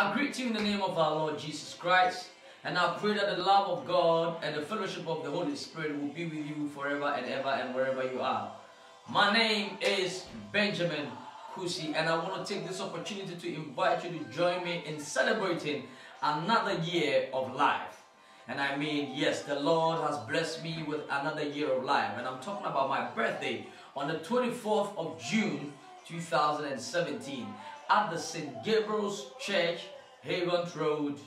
I greet you in the name of our Lord Jesus Christ, and I pray that the love of God and the fellowship of the Holy Spirit will be with you forever and ever and wherever you are. My name is Benjamin Kusi, and I want to take this opportunity to invite you to join me in celebrating another year of life. And I mean, yes, the Lord has blessed me with another year of life. And I'm talking about my birthday on the 24th of June 2017 at the St. Gabriel's Church, Haven Road,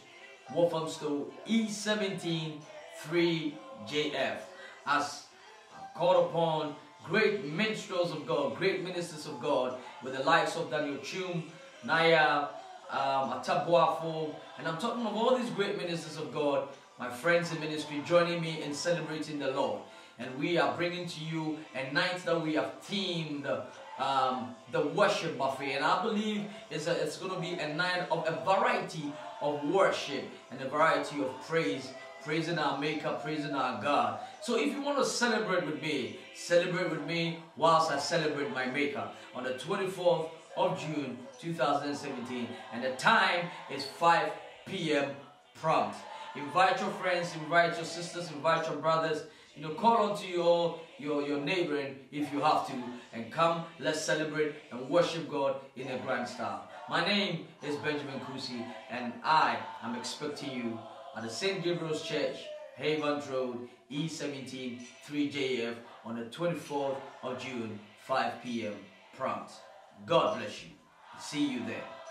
Walthamstow, E17 3JF. As I called upon great minstrels of God, great ministers of God, with the likes of Daniel Twum, Naya, um, Atabuafo, and I'm talking of all these great ministers of God my friends in ministry joining me in celebrating the Lord. And we are bringing to you a night that we have themed um, the worship buffet. And I believe it's, a, it's going to be a night of a variety of worship and a variety of praise, praising our Maker, praising our God. So if you want to celebrate with me, celebrate with me whilst I celebrate my Maker on the 24th of June 2017. And the time is 5 p.m. prompt. Invite your friends, invite your sisters, invite your brothers. You know, call on to your, your, your neighboring if you have to. And come, let's celebrate and worship God in a grand style. My name is Benjamin Kusi, and I am expecting you at the St. Gabriel's Church, Haven Road, E17 3JF on the 24th of June, 5 p.m. prompt. God bless you. See you there.